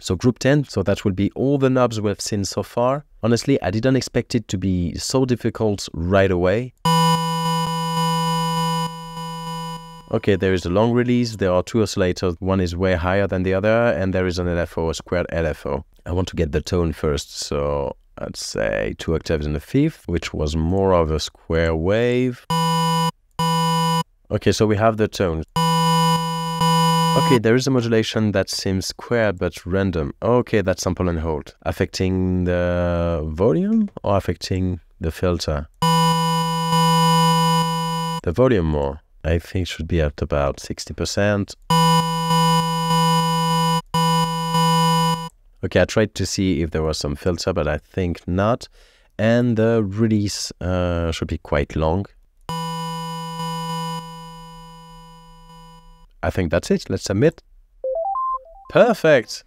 So group 10, so that will be all the knobs we've seen so far. Honestly, I didn't expect it to be so difficult right away. Okay, there is a long release, there are two oscillators, one is way higher than the other, and there is an LFO, a squared LFO. I want to get the tone first, so I'd say two octaves in the fifth, which was more of a square wave. Okay, so we have the tone. Okay, there is a modulation that seems square but random. Okay, that's sample and hold. Affecting the volume or affecting the filter? The volume more. I think should be at about 60%. Okay, I tried to see if there was some filter, but I think not. And the release uh, should be quite long. I think that's it. Let's submit. Perfect.